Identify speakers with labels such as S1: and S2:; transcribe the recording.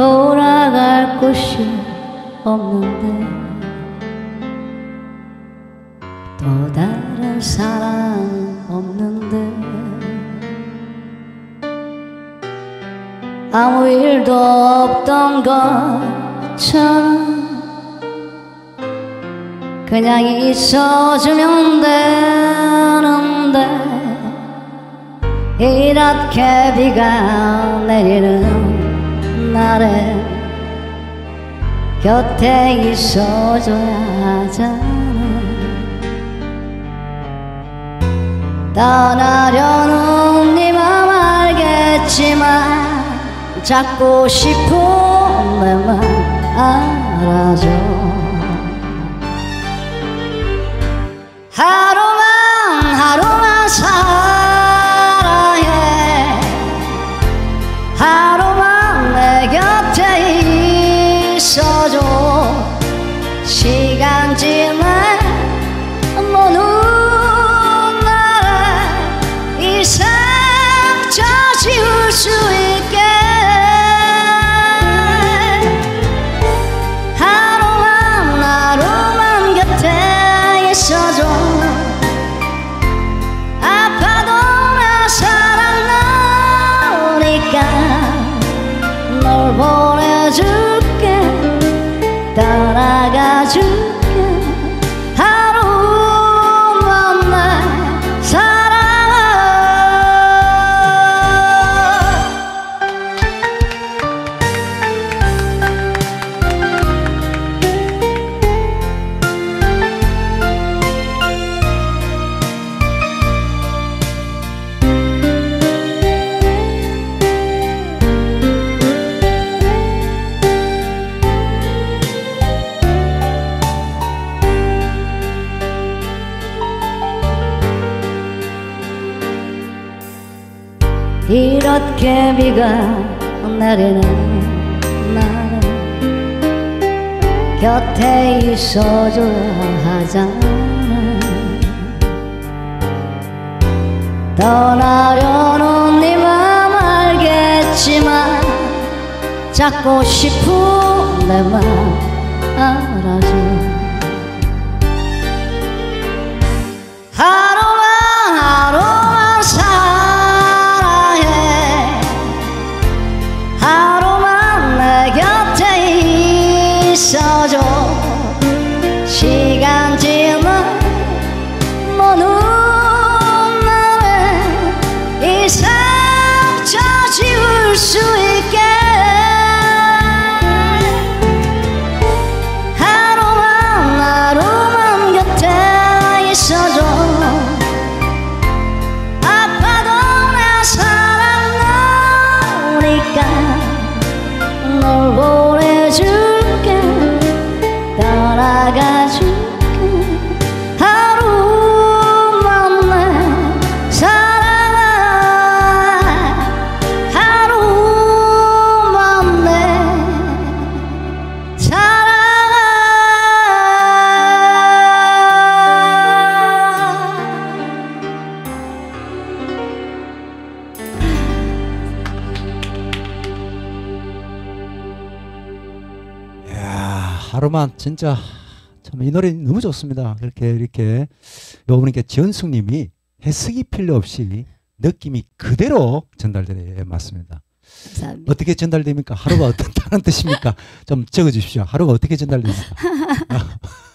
S1: 돌아갈 곳이 없는데 또 다른 사랑 없는데 아무 일도 없던 것처럼 그냥 있어주면 되는데 이렇게 비가 내리는 날에 곁에 있어줘야 하잖아. 떠나려는 네 맘 알겠지만 잡고 싶은 내 맘 알아줘 따라가줄 이렇게 비가 내리는 날은 곁에 있어줘야 하잖아. 떠나려는 네맘 알겠지만 잡고 싶은 내 맘 알아줘 곁
S2: 하루만 진짜 참 이 노래 너무 좋습니다. 이렇게 이렇게 여러분께 지은숙님이 해석이 필요 없이 느낌이 그대로 전달되네 맞습니다.
S1: 감사합니다.
S2: 어떻게 전달됩니까? 하루가 어떻다는 뜻입니까? 좀 적어주십시오. 하루가 어떻게 전달됩니까?